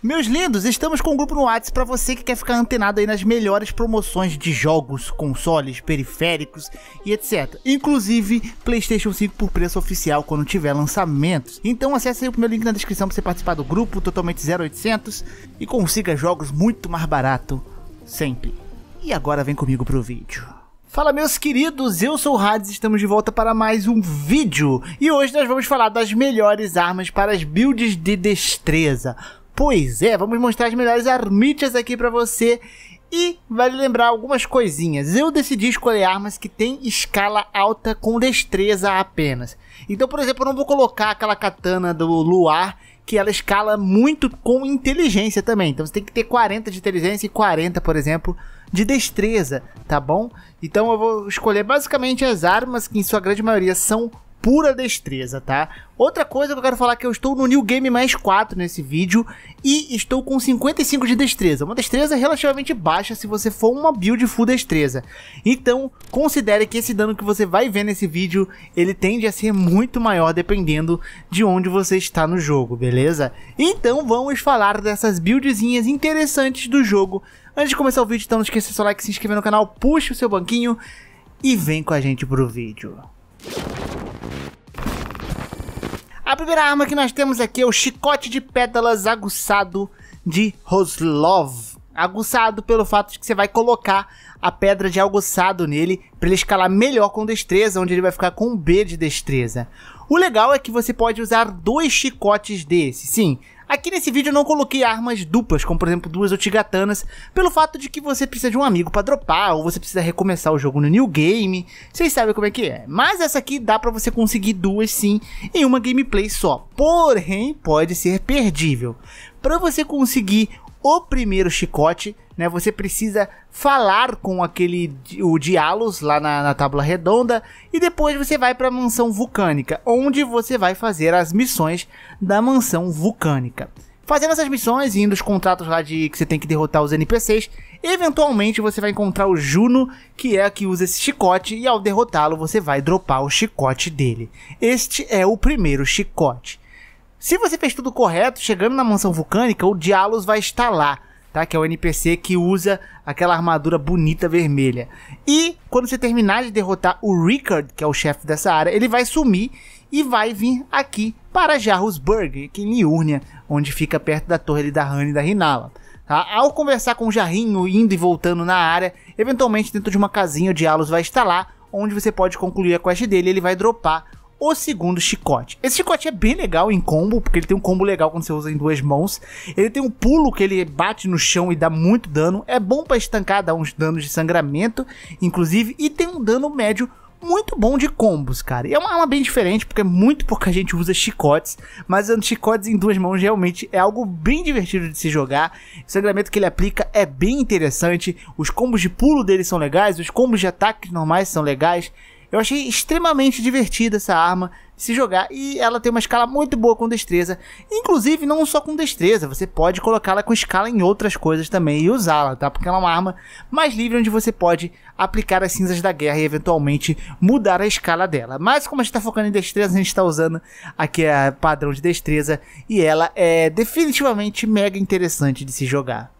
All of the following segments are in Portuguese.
Meus lindos, estamos com um grupo no WhatsApp para você que quer ficar antenado aí nas melhores promoções de jogos, consoles, periféricos e etc. Inclusive PlayStation 5 por preço oficial quando tiver lançamentos. Então acesse aí o meu link na descrição para você participar do grupo totalmente 0800 e consiga jogos muito mais barato sempre. E agora vem comigo pro vídeo. Fala meus queridos, eu sou o Hades, estamos de volta para mais um vídeo e hoje nós vamos falar das melhores armas para as builds de destreza. Pois é, vamos mostrar as melhores armitas aqui pra você. E vale lembrar algumas coisinhas. Eu decidi escolher armas que tem escala alta com destreza apenas. Então, por exemplo, eu não vou colocar aquela katana do Luar que ela escala muito com inteligência também. Então você tem que ter 40 de inteligência e 40, por exemplo, de destreza, tá bom? Então eu vou escolher basicamente as armas que em sua grande maioria são pura destreza, tá? Outra coisa que eu quero falar é que eu estou no New Game mais 4 nesse vídeo e estou com 55 de destreza. Uma destreza relativamente baixa se você for uma build full destreza. Então, considere que esse dano que você vai ver nesse vídeo, ele tende a ser muito maior dependendo de onde você está no jogo, beleza? Então, vamos falar dessas buildzinhas interessantes do jogo. Antes de começar o vídeo, então não esqueça seu like, se inscrever no canal, puxe o seu banquinho e vem com a gente pro vídeo. A primeira arma que nós temos aqui é o chicote de pétalas aguçado de Roslov. Aguçado pelo fato de que você vai colocar a pedra de aguçado nele para ele escalar melhor com destreza, onde ele vai ficar com um B de destreza. O legal é que você pode usar dois chicotes desse. Sim, Aqui nesse vídeo eu não coloquei armas duplas, como por exemplo duas Otigatanas, pelo fato de que você precisa de um amigo para dropar, ou você precisa recomeçar o jogo no New Game, vocês sabem como é que é. Mas essa aqui dá para você conseguir duas sim, em uma gameplay só, porém pode ser perdível. Para você conseguir o primeiro chicote, né? Você precisa falar com aquele o Dialos lá na, na tábua redonda e depois você vai para a mansão vulcânica, onde você vai fazer as missões da mansão vulcânica. Fazendo essas missões e indo os contratos lá de que você tem que derrotar os NPCs, eventualmente você vai encontrar o Juno, que é a que usa esse chicote, e ao derrotá-lo você vai dropar o chicote dele. Este é o primeiro chicote. Se você fez tudo correto, chegando na mansão vulcânica, o Dialos vai estar lá, tá? Que é o NPC que usa aquela armadura bonita vermelha. E quando você terminar de derrotar o Rickard, que é o chefe dessa área, ele vai sumir e vai vir aqui para Jarrusburg, aqui em Liurnia, onde fica perto da torre da Rani e da Rinala. Tá? Ao conversar com o Jarrinho, indo e voltando na área, eventualmente dentro de uma casinha o Dialos vai estar lá, onde você pode concluir a quest dele, ele vai dropar o segundo chicote. Esse chicote é bem legal em combo, porque ele tem um combo legal quando você usa em duas mãos. Ele tem um pulo que ele bate no chão e dá muito dano. É bom para estancar, dar uns danos de sangramento, inclusive, e tem um dano médio muito bom de combos, cara. E é uma arma bem diferente, porque muito pouca gente usa chicotes, mas chicotes em duas mãos realmente é algo bem divertido de se jogar. O sangramento que ele aplica é bem interessante, os combos de pulo dele são legais, os combos de ataques normais são legais. Eu achei extremamente divertida essa arma de se jogar e ela tem uma escala muito boa com destreza. Inclusive, não só com destreza, você pode colocá-la com escala em outras coisas também e usá-la, tá? Porque ela é uma arma mais livre onde você pode aplicar as cinzas da guerra e eventualmente mudar a escala dela. Mas como a gente está focando em destreza, a gente está usando aqui a padrão de destreza e ela é definitivamente mega interessante de se jogar.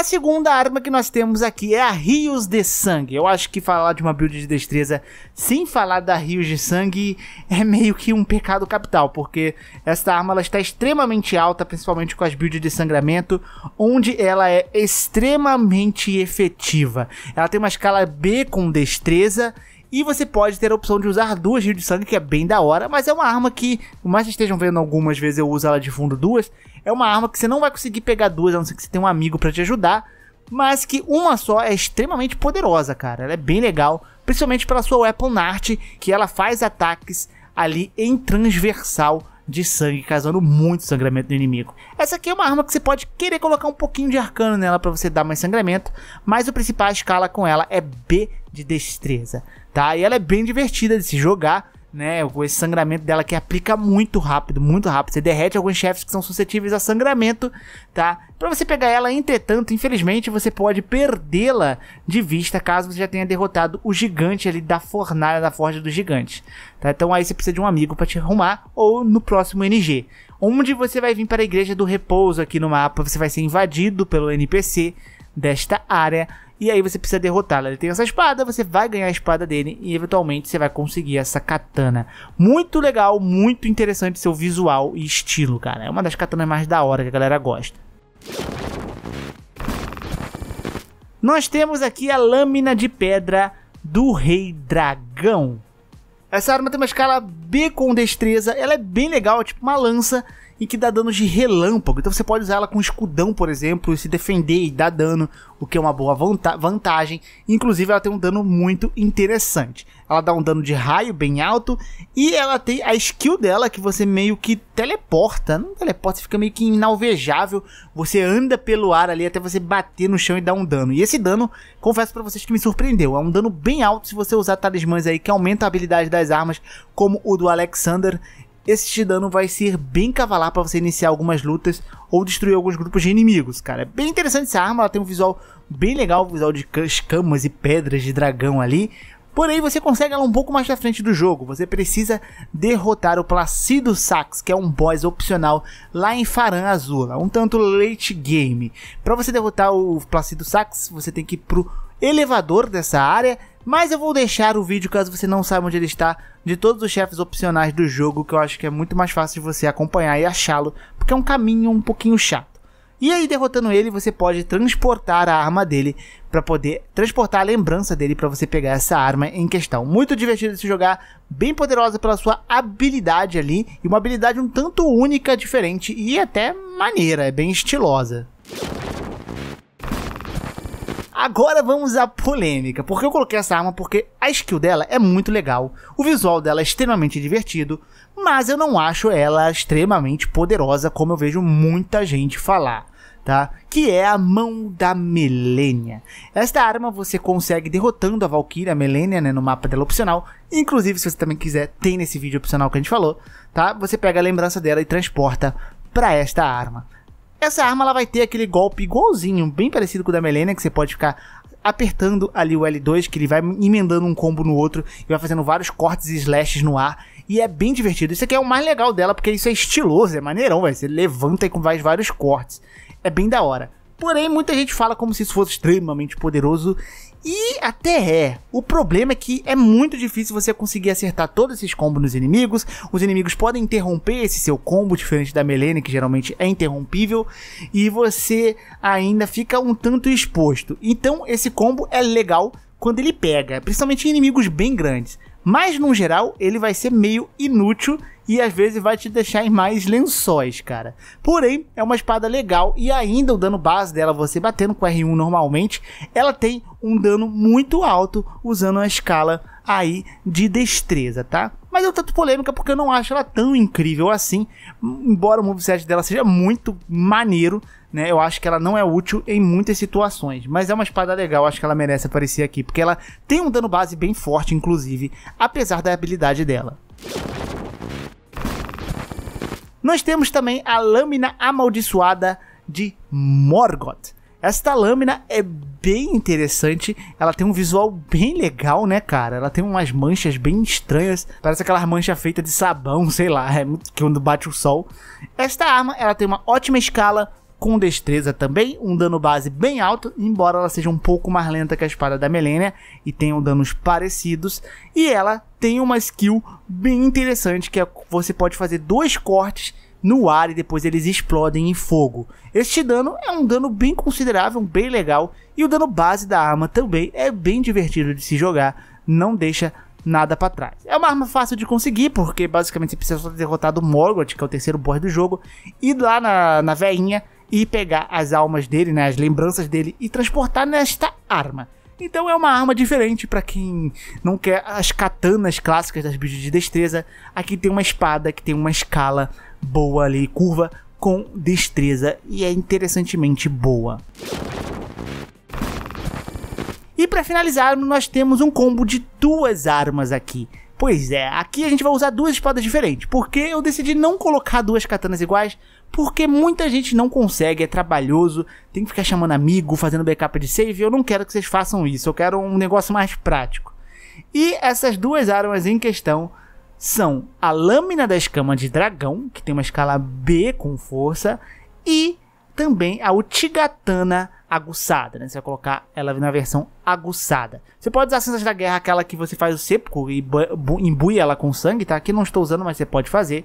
A segunda arma que nós temos aqui é a Rios de Sangue. Eu acho que falar de uma build de destreza sem falar da Rios de Sangue é meio que um pecado capital, porque esta arma ela está extremamente alta, principalmente com as builds de sangramento, onde ela é extremamente efetiva. Ela tem uma escala B com destreza e você pode ter a opção de usar duas rios de sangue, que é bem da hora, mas é uma arma que, por mais que estejam vendo algumas vezes eu uso ela de fundo duas, é uma arma que você não vai conseguir pegar duas, a não ser que você tenha um amigo para te ajudar, mas que uma só é extremamente poderosa, cara. Ela é bem legal, principalmente pela sua weapon art, que ela faz ataques ali em transversal de sangue, causando muito sangramento no inimigo. Essa aqui é uma arma que você pode querer colocar um pouquinho de arcano nela para você dar mais sangramento, mas o principal escala com ela é B de destreza, tá? E ela é bem divertida de se jogar, né? Com esse sangramento dela que aplica muito rápido, muito rápido. Você derrete alguns chefes que são suscetíveis a sangramento, tá? Para você pegar ela, entretanto, infelizmente, você pode perdê-la de vista caso você já tenha derrotado o gigante ali da fornalha da forja dos gigantes, tá? Então aí você precisa de um amigo para te arrumar ou no próximo NG. onde você vai vir para a Igreja do Repouso aqui no mapa, você vai ser invadido pelo NPC desta área e aí você precisa derrotá-lo. Ele tem essa espada, você vai ganhar a espada dele e eventualmente você vai conseguir essa katana. Muito legal, muito interessante seu visual e estilo, cara. É uma das katanas mais da hora que a galera gosta. Nós temos aqui a lâmina de pedra do Rei Dragão. Essa arma tem uma escala B com destreza, ela é bem legal, é tipo uma lança e que dá dano de relâmpago. Então você pode usar ela com escudão, por exemplo, e se defender e dar dano, o que é uma boa vantagem. Inclusive, ela tem um dano muito interessante. Ela dá um dano de raio bem alto e ela tem a skill dela que você meio que teleporta. Não teleporta, você fica meio que inalvejável. Você anda pelo ar ali até você bater no chão e dar um dano. E esse dano, confesso para vocês que me surpreendeu. É um dano bem alto se você usar talismãs aí que aumenta a habilidade das armas, como o do Alexander esse dano vai ser bem cavalar para você iniciar algumas lutas ou destruir alguns grupos de inimigos, cara. É bem interessante essa arma, ela tem um visual bem legal, visual de escamas e pedras de dragão ali. Porém, você consegue ela um pouco mais na frente do jogo. Você precisa derrotar o Placido Sax, que é um boss opcional lá em Faran Azul, um tanto late game. Para você derrotar o Placido Sax, você tem que ir pro elevador dessa área mas eu vou deixar o vídeo, caso você não saiba onde ele está, de todos os chefes opcionais do jogo, que eu acho que é muito mais fácil de você acompanhar e achá-lo, porque é um caminho um pouquinho chato. E aí, derrotando ele, você pode transportar a arma dele para poder transportar a lembrança dele para você pegar essa arma em questão. Muito divertido de se jogar, bem poderosa pela sua habilidade ali, e uma habilidade um tanto única, diferente e até maneira, é bem estilosa. Agora vamos à polêmica. Porque eu coloquei essa arma porque a skill dela é muito legal, o visual dela é extremamente divertido, mas eu não acho ela extremamente poderosa como eu vejo muita gente falar. Tá? Que é a mão da Melenia. Esta arma você consegue derrotando a Valkyria, a Melenia, né, no mapa dela opcional. Inclusive, se você também quiser, tem nesse vídeo opcional que a gente falou, tá? Você pega a lembrança dela e transporta para esta arma. Essa arma ela vai ter aquele golpe igualzinho, bem parecido com o da Melena, que você pode ficar apertando ali o L2, que ele vai emendando um combo no outro e vai fazendo vários cortes e slashes no ar. E é bem divertido. Isso aqui é o mais legal dela, porque isso é estiloso, é maneirão, velho. Você levanta e com vários cortes. É bem da hora. Porém, muita gente fala como se isso fosse extremamente poderoso. E até é. O problema é que é muito difícil você conseguir acertar todos esses combos nos inimigos. Os inimigos podem interromper esse seu combo, diferente da Melene, que geralmente é interrompível. E você ainda fica um tanto exposto. Então, esse combo é legal quando ele pega, principalmente em inimigos bem grandes. Mas no geral, ele vai ser meio inútil e às vezes vai te deixar em mais lençóis, cara. Porém, é uma espada legal e ainda o dano base dela, você batendo com R1 normalmente, ela tem um dano muito alto usando a escala aí de destreza, tá? Mas é um tanto polêmica porque eu não acho ela tão incrível assim, embora o moveset dela seja muito maneiro, né? Eu acho que ela não é útil em muitas situações, mas é uma espada legal, acho que ela merece aparecer aqui, porque ela tem um dano base bem forte, inclusive, apesar da habilidade dela. Nós temos também a lâmina amaldiçoada de Morgoth. Esta lâmina é bem interessante, ela tem um visual bem legal, né, cara? Ela tem umas manchas bem estranhas, parece aquelas manchas feitas de sabão, sei lá, é quando bate o sol. Esta arma, ela tem uma ótima escala, com destreza também, um dano base bem alto, embora ela seja um pouco mais lenta que a espada da Melenia e tenham danos parecidos, e ela tem uma skill bem interessante que é você pode fazer dois cortes no ar e depois eles explodem em fogo. Este dano é um dano bem considerável, bem legal, e o dano base da arma também é bem divertido de se jogar, não deixa nada para trás. É uma arma fácil de conseguir, porque basicamente você precisa só derrotar o Morgoth, que é o terceiro boss do jogo, ir lá na, na veinha e pegar as almas dele, né, as lembranças dele e transportar nesta arma. Então é uma arma diferente para quem não quer as katanas clássicas das bichos de destreza. Aqui tem uma espada que tem uma escala boa ali, curva com destreza e é interessantemente boa. E para finalizar, nós temos um combo de duas armas aqui. Pois é, aqui a gente vai usar duas espadas diferentes, porque eu decidi não colocar duas katanas iguais, porque muita gente não consegue, é trabalhoso, tem que ficar chamando amigo, fazendo backup de save, eu não quero que vocês façam isso, eu quero um negócio mais prático. E essas duas armas em questão são a lâmina da escama de dragão, que tem uma escala B com força, e também a Utigatana aguçada, né? Você vai colocar ela na versão aguçada. Você pode usar a da guerra, aquela que você faz o sepco e imbui ela com sangue, tá? Aqui não estou usando, mas você pode fazer.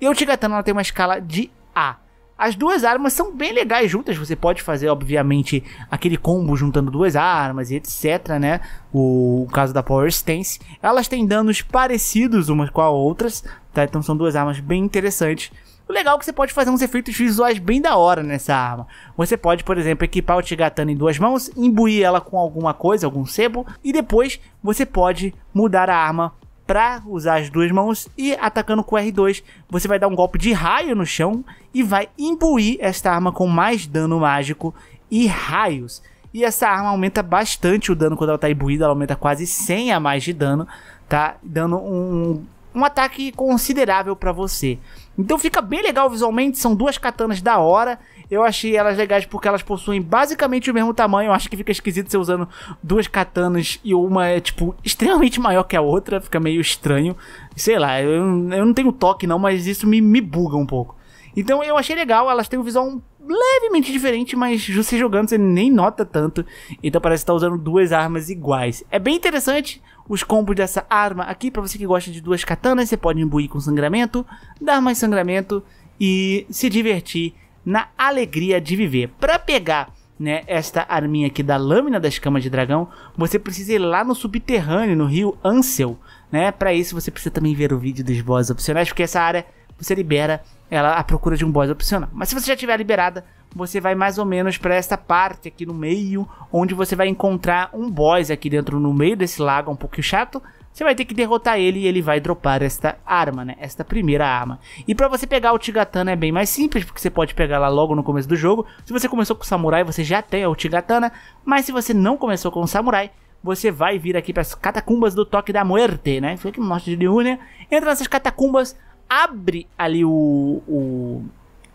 E o Utigatana ela tem uma escala de A. As duas armas são bem legais juntas. Você pode fazer, obviamente, aquele combo juntando duas armas e etc, né? O, caso da Power Stance. Elas têm danos parecidos umas com as outras, tá? Então são duas armas bem interessantes. O legal é que você pode fazer uns efeitos visuais bem da hora nessa arma. Você pode, por exemplo, equipar o Tigatana em duas mãos, imbuir ela com alguma coisa, algum sebo, e depois você pode mudar a arma para usar as duas mãos e atacando com R2, você vai dar um golpe de raio no chão e vai imbuir esta arma com mais dano mágico e raios. E essa arma aumenta bastante o dano quando ela está imbuída, ela aumenta quase 100 a mais de dano, tá? Dando um, um ataque considerável para você. Então fica bem legal visualmente, são duas katanas da hora. Eu achei elas legais porque elas possuem basicamente o mesmo tamanho. Eu acho que fica esquisito você usando duas katanas e uma é, tipo, extremamente maior que a outra. Fica meio estranho. Sei lá, eu, eu não tenho toque não, mas isso me, me buga um pouco. Então eu achei legal, elas têm um visual levemente diferente, mas você jogando você nem nota tanto. Então parece estar tá usando duas armas iguais. É bem interessante os combos dessa arma aqui. Para você que gosta de duas katanas, você pode imbuir com sangramento, dar mais sangramento e se divertir na alegria de viver. Para pegar né, esta arminha aqui da lâmina das camas de dragão, você precisa ir lá no subterrâneo, no rio Ansel, né? Para isso você precisa também ver o vídeo dos boss opcionais, porque essa área você libera ela à procura de um boss opcional. Mas se você já tiver liberada, você vai mais ou menos para esta parte aqui no meio, onde você vai encontrar um boss aqui dentro no meio desse lago, um pouquinho chato. Você vai ter que derrotar ele e ele vai dropar esta arma, né? Esta primeira arma. E para você pegar o Tigatana é bem mais simples, porque você pode pegar lá logo no começo do jogo. Se você começou com o Samurai, você já tem o Tigatana. Mas se você não começou com o Samurai, você vai vir aqui para as catacumbas do Toque da Muerte, né? Foi aqui no norte de Liúnia. Entra nessas catacumbas, abre ali o, o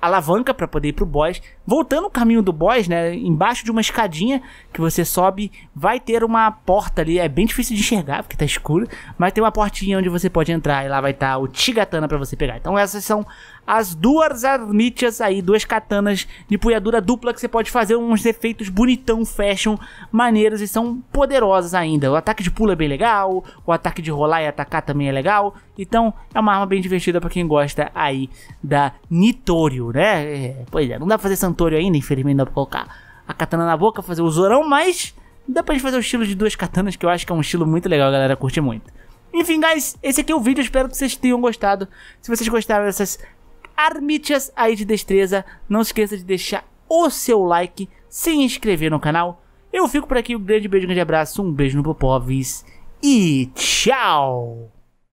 alavanca para poder ir pro boss. Voltando o caminho do boss, né, embaixo de uma escadinha que você sobe, vai ter uma porta ali, é bem difícil de enxergar porque tá escuro, mas tem uma portinha onde você pode entrar e lá vai estar tá o Tigatana para você pegar. Então essas são as duas armítias aí, duas katanas de punhadura dupla que você pode fazer uns efeitos bonitão, fashion, maneiros e são poderosas ainda. O ataque de pulo é bem legal, o ataque de rolar e atacar também é legal. Então é uma arma bem divertida para quem gosta aí da Nitorio, né? É, pois é, não dá pra fazer Santorio ainda, infelizmente dá pra colocar a katana na boca, fazer o Zorão, mas dá pra gente fazer o estilo de duas katanas que eu acho que é um estilo muito legal, a galera curte muito. Enfim, guys, esse aqui é o vídeo, espero que vocês tenham gostado. Se vocês gostaram dessas armítias aí de destreza. Não esqueça de deixar o seu like, se inscrever no canal. Eu fico por aqui, um grande beijo, um grande abraço, um beijo no Popovis e tchau!